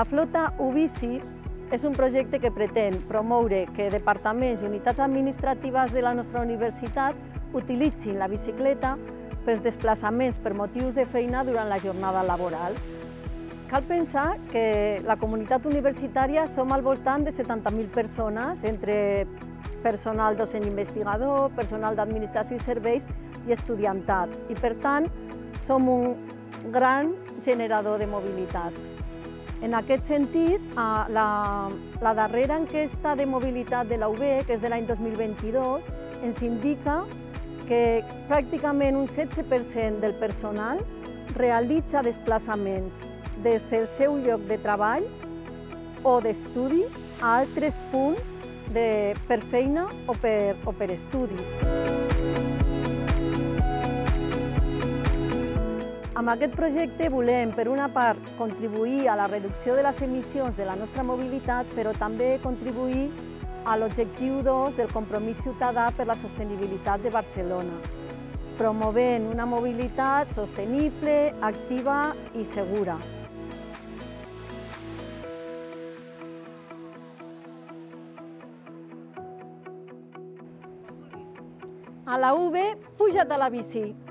La flota UBICI és un projecte que pretén promoure que departaments i unitats administratives de la nostra universitat utilitzin la bicicleta pels desplaçaments per motius de feina durant la jornada laboral. Cal pensar que la comunitat universitària som al voltant de 70.000 persones, entre personal docent investigador, personal d'administració i serveis i estudiantat. I, per tant, som un gran generador de mobilitat. En aquest sentit, la, la darrera enquesta de mobilitat de la UB, que és de l'any 2022, ens indica que pràcticament un 16% del personal realitza desplaçaments des del seu lloc de treball o d'estudi a altres punts de, per feina o per, o per estudis. Amb aquest projecte volem, per una part, contribuir a la reducció de les emissions de la nostra mobilitat, però també contribuir a l'objectiu 2 del compromís ciutadà per la sostenibilitat de Barcelona, promovent una mobilitat sostenible, activa i segura. A la UB, puja't a la bici.